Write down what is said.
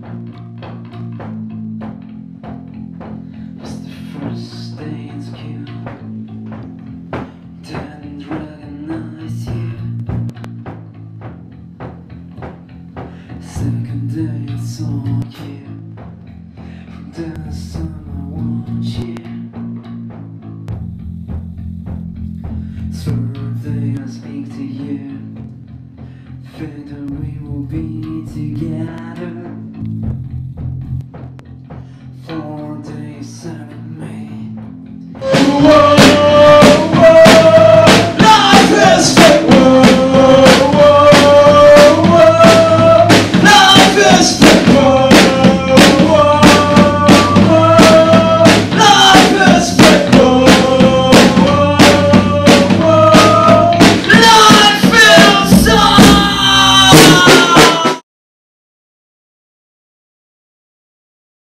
It's the first day it's cute. Didn't recognize you. Second day it's all you. This time I want you. Third day I speak to you. Think that we will be together. sorry